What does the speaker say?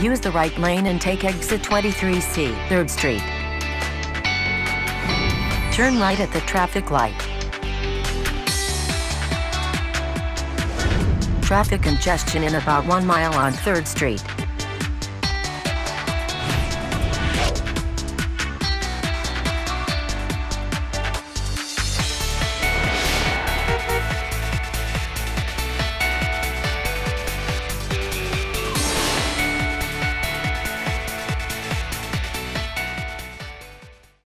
Use the right lane and take exit 23C, 3rd Street. Turn right at the traffic light. Traffic congestion in about 1 mile on 3rd Street.